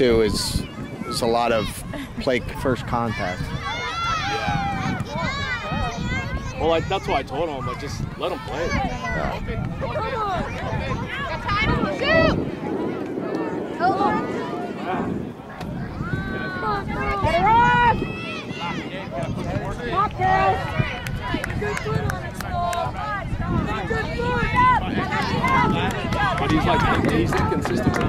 too is is a lot of play first contact. Yeah. Well, I, that's why I told him, like, just let him play. Get her off! Come on, girls! Good foot on it, Slow. Good foot! But he's like, he's inconsistent.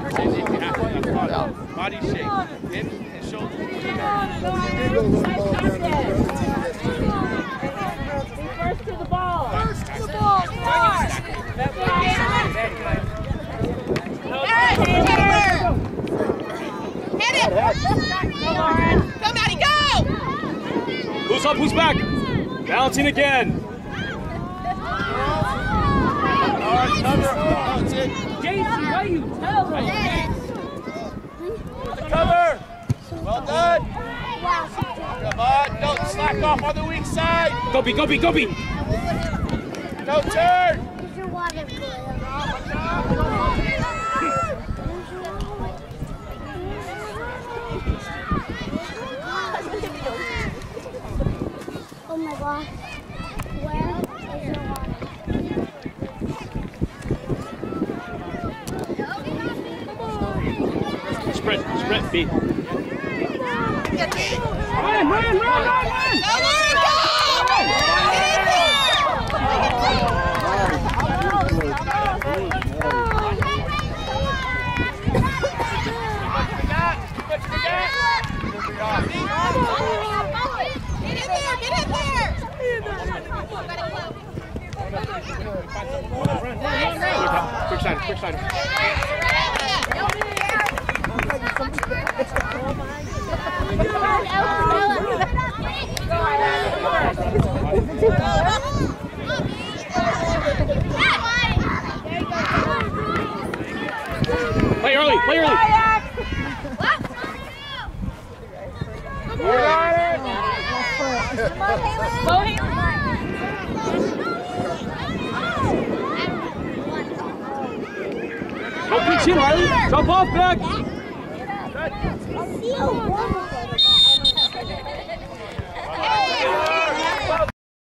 Body shape, hips and shoulders. Be first to the ball. First to the ball. Hit it! Go, Maddie, go! Who's up, who's back? Balancing again. Slack off on the weak side. Go, B, go, B, go, B. Don't turn. Oh my god. Where is your water? Sprint, sprint, B. Go, Lauren, go! Get in there, get in there! Quick side, quick side. Play early, play early. Go pitch in, Riley. Jump off back.